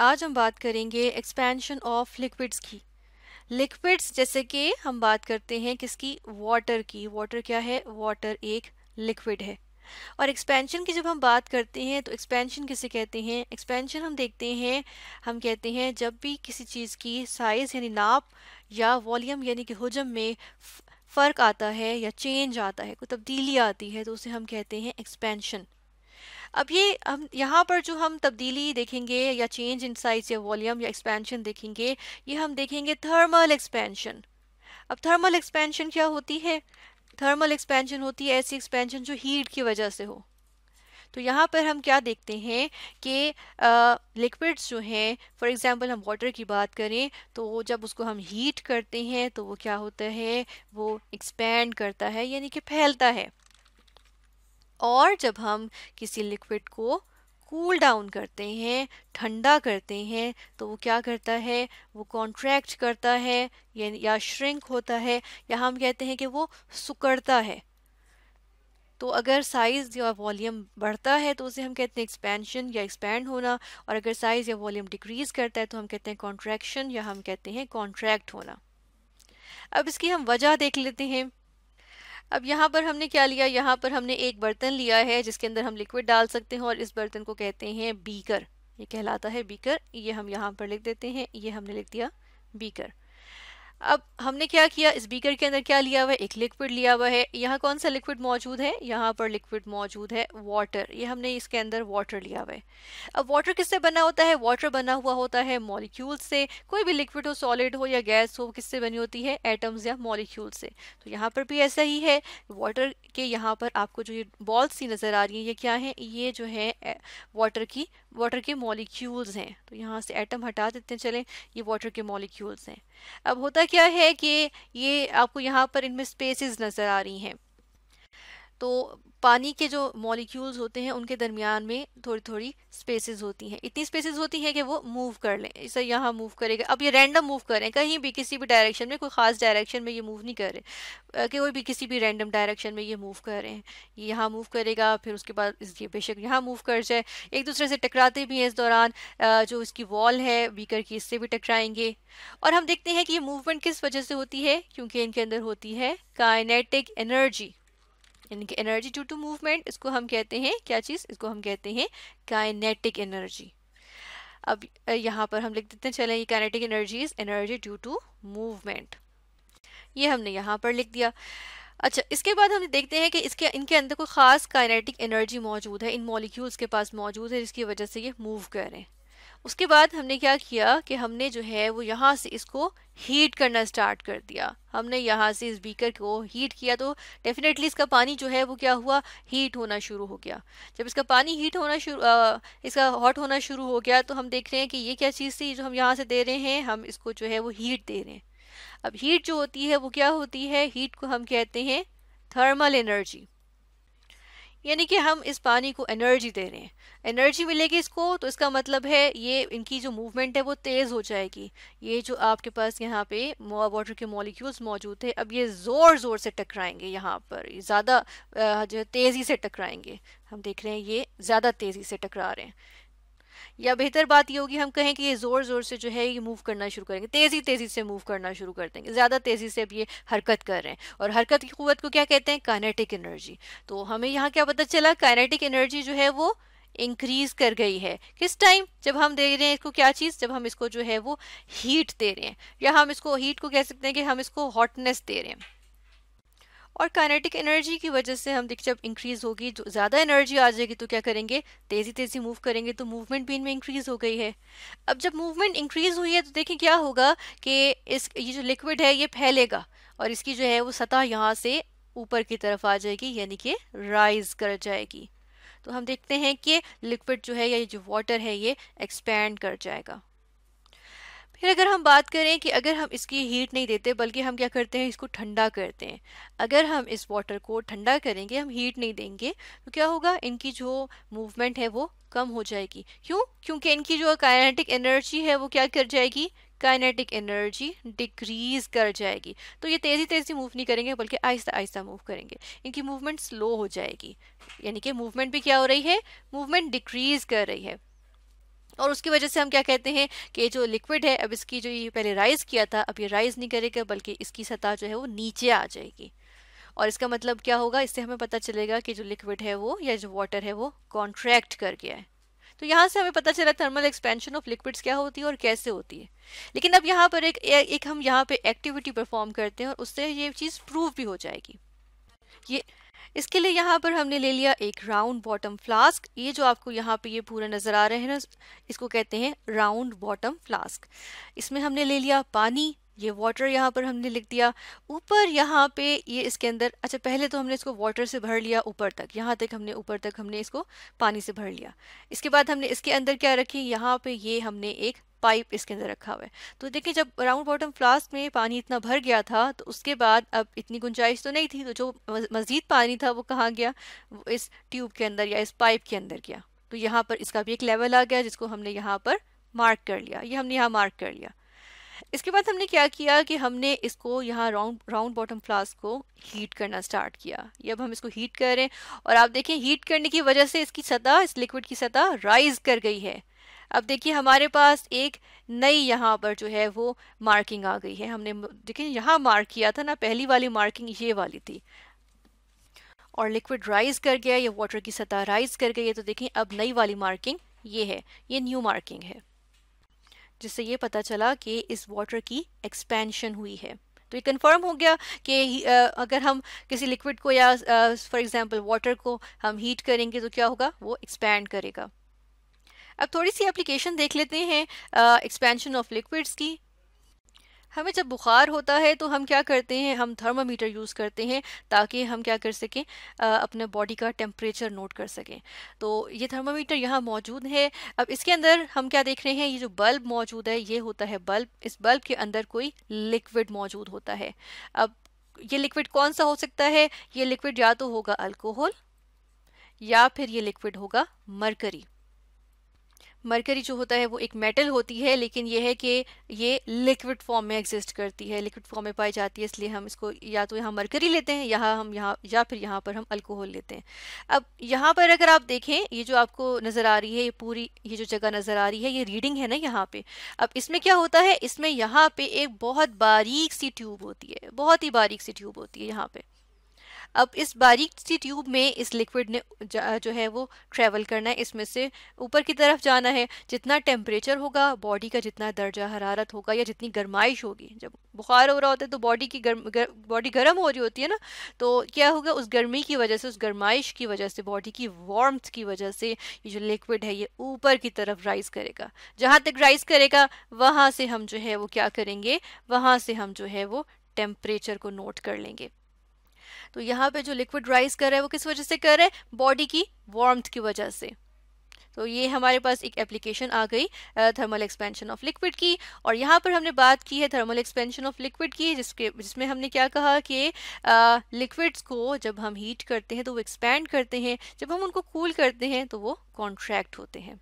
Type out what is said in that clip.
आज हम बात करेंगे एक्सपेंशन ऑफ़ लिक्विड्स की। लिक्विड्स जैसे कि हम बात करते हैं किसकी? वाटर की। वाटर क्या है? वाटर एक लिक्विड है। और एक्सपेंशन की जब हम बात करते हैं तो एक्सपेंशन किसे कहते हैं? एक्सपेंशन हम देखते हैं, हम कहते हैं जब भी किसी चीज़ की साइज़ यानी नाप या वॉल्यूम यानी कि हजम में फ़र्क आता है या चेंज आता है, कोई तब्दीली आती है तो उसे हम कहते हैं एक्सपेंशन अब ये हम, यहाँ पर जो हम तब्दीली देखेंगे या चेंज इन साइज़ या वॉल्यूम या एक्सपेंशन देखेंगे, ये हम देखेंगे थर्मल एक्सपेंशन अब थर्मल एक्सपेंशन क्या होती है? थर्मल एक्सपेंशन होती है, ऐसी एक्सपेंशन जो हीट की वजह से हो. तो यहाँ पर हम क्या देखते हैं कि लिक्विड्स जो हैं फॉर एग्जांपल हम वाटर की बात करें तो जब उसको हम हीट करते हैं तो वो क्या होता है? वो एक्सपेंड करता है, यानी कि फैलता है. और जब हम किसी लिक्विड को कूल डाउन करते हैं ठंडा करते हैं तो वो क्या करता है? वो कॉन्ट्रैक्ट करता है या, श्रिंक होता है या हम कहते हैं कि वो सुकड़ता है। तो अगर साइज़ या वॉल्यूम बढ़ता है तो उसे हम कहते हैं एक्सपेंशन या एक्सपैंड होना और अगर साइज़ या वॉल्यूम डिक्रीज़ करता है तो हम कहते हैं कॉन्ट्रैक्शन या हम कहते हैं कॉन्ट्रैक्ट होना। अब इसकी हम वजह देख लेते हैं। अब यहाँ पर हमने क्या लिया? यहाँ पर हमने एक बर्तन लिया है, जिसके अंदर हम लिक्विड डाल सकते हैं और इस बर्तन को कहते हैं बीकर ये कहलाता है बीकर ये हम यहाँ पर लिख देते हैं. ये हमने लिख दिया बीकर अब हमने क्या किया? इस बीकर के अंदर क्या लिया हुआ है? एक लिक्विड लिया हुआ है। यहाँ कौन सा लिक्विड मौजूद है? यहाँ पर लिक्विड मौजूद है वाटर ये हमने इसके अंदर वाटर लिया हुआ है। अब वाटर किससे बना होता है? वाटर बना हुआ होता है मॉलिक्यूल से। कोई भी लिक्विड हो सॉलिड हो या गैस हो, किससे बनी होती है? एटम्स या मॉलिक्यूल से। तो यहाँ पर भी ऐसा ही है। वाटर के यहाँ पर आपको जो ये बॉल्स सी नज़र आ रही है, ये क्या है? ये जो है वाटर की वाटर के मॉलिक्यूल्स हैं। तो यहाँ से एटम हटा देते हैं, चलें, ये वाटर के मॉलिक्यूल्स हैं। अब होता क्या है कि ये आपको यहाँ पर इनमें स्पेसेस नज़र आ रही हैं। तो पानी के जो मॉलिक्यूल्स होते हैं, उनके दरमियान में थोड़ी थोड़ी स्पेसेस होती हैं। इतनी स्पेसेस होती हैं कि वो मूव कर लें। इसे यहाँ मूव करेगा। अब ये रैंडम मूव करें। कहीं भी किसी भी डायरेक्शन में, कोई ख़ास डायरेक्शन में ये मूव नहीं कर। रहे कि कोई भी किसी भी रैंडम डायरेक्शन में ये मूव कर। रहे हैं ये यहाँ मूव करेगा, फिर उसके बाद ये बेशक यहाँ मूव कर जाए। एक दूसरे से टकराते भी हैं इस दौरान। जो इसकी वॉल है बीकर की, इससे भी टकराएँगे। और हम देखते हैं कि ये मूवमेंट किस वजह से होती है? क्योंकि इनके अंदर होती है काइनेटिक एनर्जी यानी कि एनर्जी ड्यू टू मूवमेंट इसको हम कहते हैं, क्या चीज़? इसको हम कहते हैं काइनेटिक एनर्जी अब यहाँ पर हम लिख देते हैं, चलें, ये kinetic energy is energy due to movement ये हमने यहाँ पर लिख दिया। अच्छा इसके बाद हम देखते हैं कि इसके, इनके अंदर कोई ख़ास काइनेटिक एनर्जी मौजूद है, इन मॉलिक्यूल्स के पास मौजूद है, जिसकी वजह से ये मूव कर। रहे हैं उसके बाद हमने क्या किया कि हमने जो है वो यहाँ से इसको हीट करना स्टार्ट कर दिया। हमने यहाँ से इस बीकर को हीट किया तो डेफिनेटली इसका पानी जो है वो क्या हुआ? हीट होना शुरू हो गया। जब इसका पानी हीट होना शुरू इसका हॉट होना शुरू हो गया तो हम देख रहे हैं कि ये क्या चीज़ थी जो हम यहाँ से दे रहे हैं? हम इसको जो है वो हीट दे रहे हैं। अब हीट जो होती है वो क्या होती है? हीट को हम कहते हैं थर्मल एनर्जी यानी कि हम इस पानी को एनर्जी दे रहे हैं। एनर्जी मिलेगी इसको तो इसका मतलब है ये, इनकी जो मूवमेंट है वो तेज़ हो जाएगी। ये जो आपके पास यहाँ पे वाटर के मॉलिक्यूल्स मौजूद थे, अब ये ज़ोर ज़ोर से टकराएँगे यहाँ पर। ज़्यादा जो तेज़ी से टकराएँगे। हम देख रहे हैं ये ज़्यादा तेज़ी से टकरा रहे हैं। या बेहतर बात ये होगी, हम कहें कि ये ज़ोर ज़ोर से जो है ये मूव करना शुरू करेंगे। तेज़ी तेज़ी से मूव करना शुरू कर देंगे। ज़्यादा तेज़ी से अब ये हरकत कर रहे हैं। और हरकत की क़ुवत को क्या कहते हैं? काइनेटिक एनर्जी तो हमें यहाँ क्या पता चला? काइनेटिक एनर्जी जो है वो इंक्रीज कर गई है। किस टाइम जब हम दे रहे हैं इसको क्या चीज़? जब हम इसको जो है वो हीट दे रहे हैं। या हम इसको हीट को कह सकते हैं कि हम इसको हॉटनेस दे रहे हैं। और काइनेटिक एनर्जी की वजह से हम देख, जब इंक्रीज होगी, जो ज़्यादा एनर्जी आ जाएगी तो क्या करेंगे? तेज़ी तेज़ी मूव करेंगे तो मूवमेंट भी इनमें इंक्रीज हो गई है। अब जब मूवमेंट इंक्रीज हुई है तो देखिए क्या होगा कि इस, ये जो लिक्विड है, ये फैलेगा और इसकी जो है, वो सतह यहाँ से ऊपर की तरफ़ आ जाएगी, यानी कि राइज कर जाएगी। तो हम देखते हैं कि लिक्विड जो है, या जो वाटर है, ये एक्सपैंड कर जाएगा। फिर अगर हम बात करें कि अगर हम इसकी हीट नहीं देते, बल्कि हम क्या करते हैं, इसको ठंडा करते हैं, अगर हम इस वाटर को ठंडा करेंगे, हम हीट नहीं देंगे तो क्या होगा? इनकी जो मूवमेंट है वो कम हो जाएगी। क्यों? क्योंकि इनकी जो काइनेटिक एनर्जी है, वो क्या कर जाएगी? काइनेटिक एनर्जी डिक्रीज कर जाएगी। तो ये तेज़ी तेज़ी मूव नहीं करेंगे, बल्कि आहिस्ता आहिस्ता मूव करेंगे। इनकी मूवमेंट स्लो हो जाएगी। यानी कि मूवमेंट भी क्या हो रही है? मूवमेंट डिक्रीज कर रही है। और उसकी वजह से हम क्या कहते हैं कि जो लिक्विड है अब इसकी जो ये पहले राइज किया था अब ये राइज नहीं करेगा बल्कि इसकी सतह जो है वो नीचे आ जाएगी। और इसका मतलब क्या होगा? इससे हमें पता चलेगा कि जो लिक्विड है वो या जो वाटर है वो कॉन्ट्रैक्ट कर गया है। तो यहाँ से हमें पता चला थर्मल एक्सपेंशन ऑफ़ लिक्विड्स क्या होती है और कैसे होती है। लेकिन अब यहाँ पर एक, एक हम यहाँ पे एक्टिविटी परफॉर्म करते हैं और उससे ये चीज़ प्रूव भी हो जाएगी। ये इसके लिए यहाँ पर हमने ले लिया एक राउंड बॉटम फ्लास्क ये जो आपको यहाँ पे ये पूरा नज़र आ रहे हैं ना, इसको कहते हैं राउंड बॉटम फ्लास्क इसमें हमने ले लिया पानी ये वाटर यहाँ पर हमने लिख दिया। ऊपर यहाँ पे ये इसके अंदर अच्छा पहले तो हमने इसको वाटर से भर लिया ऊपर तक, यहाँ तक हमने ऊपर तक हमने इसको पानी से भर लिया। इसके बाद हमने इसके अंदर क्या रखी? यहाँ पे ये हमने एक पाइप इसके अंदर रखा हुआ है। तो देखिए जब राउंड बॉटम फ्लास्क में पानी इतना भर गया था तो उसके बाद अब इतनी गुंजाइश तो नहीं थी तो जो मज़ीद पानी था वो कहाँ गया? वो इस ट्यूब के अंदर या इस पाइप के अंदर गया। तो यहाँ पर इसका भी एक लेवल आ गया, जिसको हमने यहाँ पर मार्क कर लिया। ये हमने यहाँ मार्क कर लिया। इसके बाद हमने क्या किया कि हमने इसको यहाँ राउंड राउंड बॉटम फ्लास्क को हीट करना स्टार्ट किया। ये अब हम इसको हीट कर रहे हैं और आप देखें हीट करने की वजह से इसकी सतह, इस लिक्विड की सतह राइज कर गई है। अब देखिए हमारे पास एक नई यहाँ पर जो है वो मार्किंग आ गई है। हमने देखिए यहाँ मार्क किया था ना, पहली वाली मार्किंग ये वाली थी। और लिक्विड राइज कर गया, या वाटर की सतह राइज कर गई है। तो देखिए अब नई वाली मार्किंग ये है, ये न्यू मार्किंग है। जिससे ये पता चला कि इस वाटर की एक्सपेंशन हुई है। तो ये कंफर्म हो गया कि अगर हम किसी लिक्विड को या फॉर एग्जांपल वाटर को हम हीट करेंगे तो क्या होगा? वो एक्सपेंड करेगा। अब थोड़ी सी एप्लीकेशन देख लेते हैं एक्सपेंशन ऑफ़ लिक्विड्स की। हमें जब बुखार होता है तो हम क्या करते हैं? हम थर्मामीटर यूज़ करते हैं ताकि हम क्या कर सकें? अपने बॉडी का टेम्परेचर नोट कर सकें। तो ये थर्मामीटर यहाँ मौजूद है। अब इसके अंदर हम क्या देख रहे हैं? ये जो बल्ब मौजूद है, ये होता है बल्ब इस बल्ब के अंदर कोई लिक्विड मौजूद होता है। अब ये लिक्विड कौन सा हो सकता है? ये लिक्विड या तो होगा अल्कोहल या फिर ये लिक्विड होगा मरकरी मरकरी जो होता है वो एक मेटल होती है, लेकिन ये है कि ये लिक्विड फॉर्म में एग्जिस्ट करती है। लिक्विड फॉर्म में पाई जाती है, इसलिए हम इसको या तो यहाँ मरकरी लेते हैं, यहाँ हम यहाँ, या फिर यहाँ पर हम अल्कोहल लेते हैं। अब यहाँ पर अगर आप देखें, ये जो आपको नज़र आ रही है, ये पूरी, ये जो जगह नज़र आ रही है, ये रीडिंग है ना यहाँ पे। अब इसमें क्या होता है, इसमें यहाँ पे एक बहुत बारीक सी ट्यूब होती है, बहुत ही बारीक सी ट्यूब होती है यहाँ पे। अब इस बारीक सी ट्यूब में इस लिक्विड ने जो है वो ट्रेवल करना है। इसमें से ऊपर की तरफ़ जाना है। जितना टेम्परेचर होगा बॉडी का जितना दर्जा हरारत होगा या जितनी गर्माइश होगी जब बुखार हो रहा होता है तो बॉडी की गर्म गर, बॉडी गर्म हो रही होती है ना तो क्या होगा उस गर्मी की वजह से उस गर्माइश की वजह से बॉडी की वार्मथ की वजह से ये जो लिक्विड है ये ऊपर की तरफ़ राइज करेगा। जहाँ तक राइज करेगा वहाँ से हम जो है वो क्या करेंगे वहाँ से हम जो है वो टेम्परेचर को नोट कर लेंगे। तो यहाँ पे जो लिक्विड राइज कर रहा है वो किस वजह से कर रहा है? बॉडी की वार्मथ की वजह से। तो ये हमारे पास एक एप्लीकेशन आ गई थर्मल एक्सपेंशन ऑफ़ लिक्विड की। और यहाँ पर हमने बात की है थर्मल एक्सपेंशन ऑफ़ लिक्विड की, जिसके, जिसमें हमने क्या कहा कि लिक्विड्स को जब हम हीट करते हैं तो वो एक्सपैंड करते हैं, जब हम उनको कूल cool करते हैं तो वो कॉन्ट्रैक्ट होते हैं।